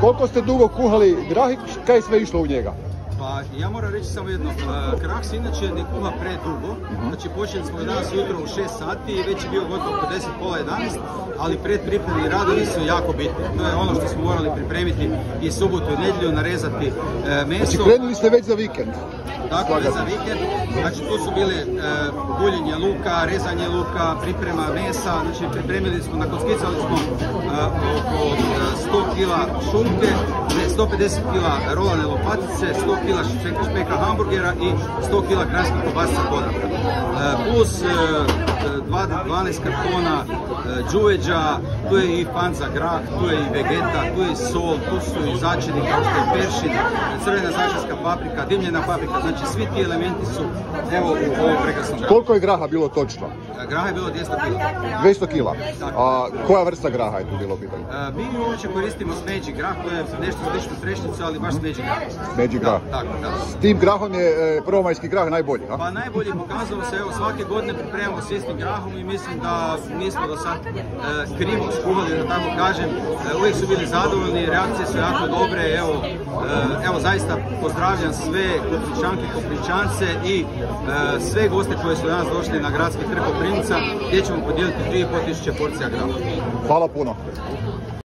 Koliko ste dugo kuhali grah i kaj je sve išlo u njega? Pa ja moram reći samo jedno, e, krah se inače ne kuha predugo, znači počeli smo danas jutro u 6 sati i već je bio gotovo po 10, pola 11, ali predpripremni radovi su jako bitni. To je ono što smo morali pripremiti i subotu i nedjelju, narezati e, meso. Znači krenuli ste već za vikend. Tako je za vikend. Znači tu su bile e, guljenje luka, rezanje luka, priprema mesa. Znači pripremili smo, nakockicali smo e, oko e, 100 kila šunke, ne, 150 kila rolane lopatice, 100 kila špeka, hamburgera i 100 kila kranskih kobasica podravka. E, plus e, 12 kartona e, đuveđa, tu je i pan za grah, tu je i vegeta, tu je sol, tu su i začini kao što je peršin, crvena začinska paprika, dimljena paprika, znači svi ti elementi su evo u ovom prekrasnom. Koliko je graha bilo točno? Graha je bilo 200 kg. 200 kila. A koja vrsta graha je tu bilo u pitanju? E, Mi uopće koristimo smeđi grah, to je nešto slično trešnicu, ali baš smeđi grah. Smeđi grah. Da, tako, da. S tim grahom je e, prvomajski grah najbolji, a? Pa najbolje pokazalo se, evo svake godine pripremamo s istim grahom i mislim da nismo do sad e, krivo skuhali, da tako kažem. E, uvijek su bili zadovoljni, reakcije su jako dobre, evo, e, evo zaista pozdravljam sve Kopričanke, Kopričance i e, sve goste koji su danas došli na gradski trg Koprivnica gdje ćemo podijeliti 2500 porcija graha. Hvala puno.